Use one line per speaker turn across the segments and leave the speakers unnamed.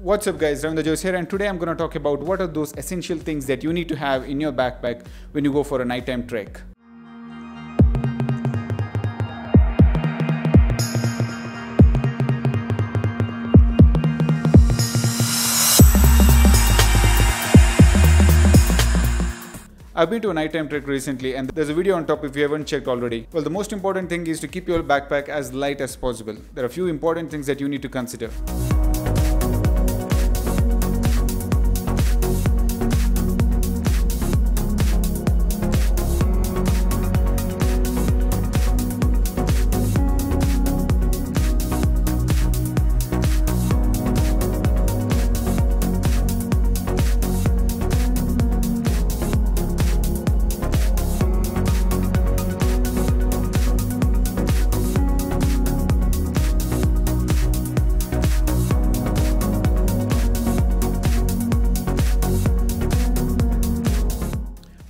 What's up guys, Ravindra Joisa here and today I'm going to talk about what are those essential things that you need to have in your backpack when you go for a nighttime trek. I've been to a nighttime trek recently and there's a video on top if you haven't checked already. Well, the most important thing is to keep your backpack as light as possible. There are a few important things that you need to consider.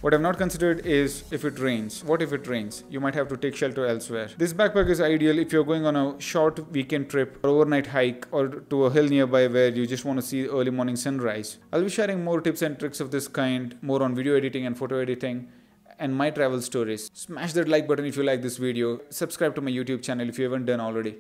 What I've not considered is if it rains. What if it rains? You might have to take shelter elsewhere. This backpack is ideal if you're going on a short weekend trip or overnight hike or to a hill nearby where you just want to see early morning sunrise. I'll be sharing more tips and tricks of this kind, more on video editing and photo editing and my travel stories. Smash that like button if you like this video. Subscribe to my YouTube channel if you haven't done already.